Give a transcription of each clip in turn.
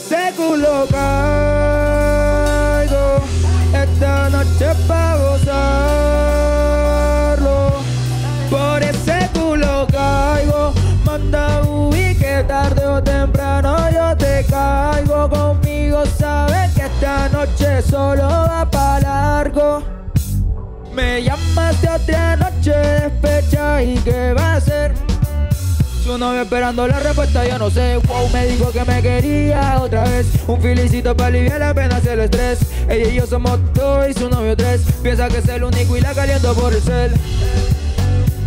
ese culo caigo. Esta noche pa' gozarlo. Por ese culo caigo. Manda uy que tarde o temprano yo te caigo. Conmigo sabes que esta noche solo va pa' largo. Me llamaste otra noche despecha y hacer. Su novio esperando la respuesta, yo no sé. Wow, me dijo que me quería otra vez. Un felicito para aliviar la pena, el estrés. Ella y yo somos dos y su novio tres. Piensa que es el único y la caliento por el cel.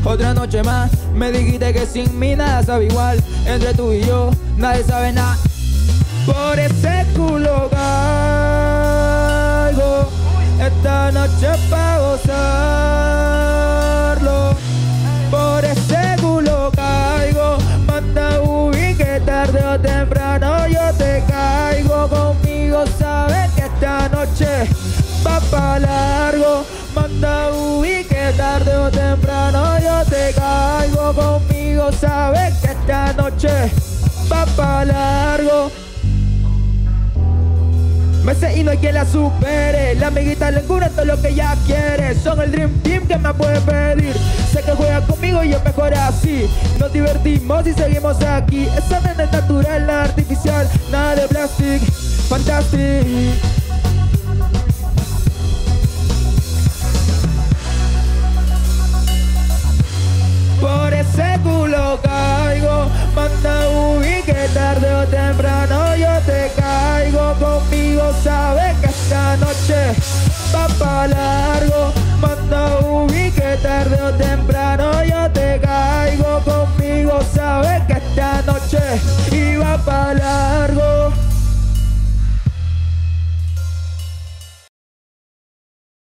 Otra noche más, me dijiste que sin mí nada sabe igual. Entre tú y yo, nadie sabe nada. Por ese culo caigo. Esta noche pa' gozarlo. Tarde o temprano yo te caigo. Conmigo sabes que esta noche va pa' largo. Manda uy que tarde o temprano yo te caigo. Conmigo sabes que esta noche va pa' largo. Meses y no hay quien la supere. La amiguita encubre todo lo que ella quiere. Son el Dream Team que me puede pedir. Nos divertimos y seguimos aquí. Esa nena es natural, nada artificial, nada de plastic. Fantastic. Por ese culo caigo, manda uy que tarde o temprano yo te caigo. Conmigo sabes que esta noche va pa' largo. Manda uy que tarde o temprano